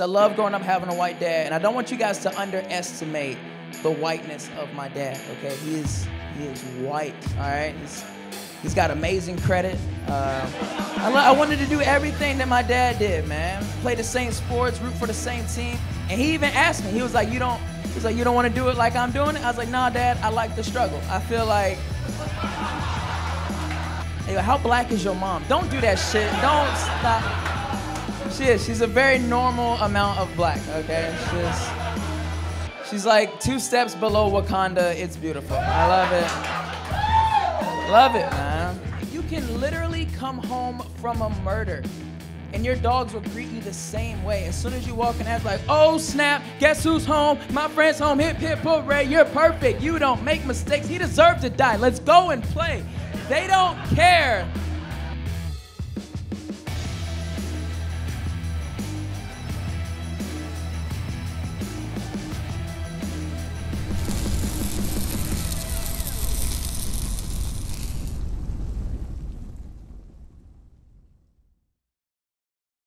I love growing up having a white dad, and I don't want you guys to underestimate the whiteness of my dad. Okay, he is he is white. All right, he's he's got amazing credit. Uh, I, I wanted to do everything that my dad did, man. Play the same sports, root for the same team, and he even asked me. He was like, "You don't." He's like, "You don't want to do it like I'm doing it." I was like, "Nah, Dad. I like the struggle. I feel like." Hey, how black is your mom? Don't do that shit. Don't stop. She is. She's a very normal amount of black, okay? She's, she's like two steps below Wakanda. It's beautiful. I love it. Love it, man. You can literally come home from a murder and your dogs will greet you the same way. As soon as you walk in, it's like, oh snap, guess who's home? My friend's home. Hip hip hooray, you're perfect. You don't make mistakes. He deserved to die. Let's go and play. They don't care